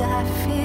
I feel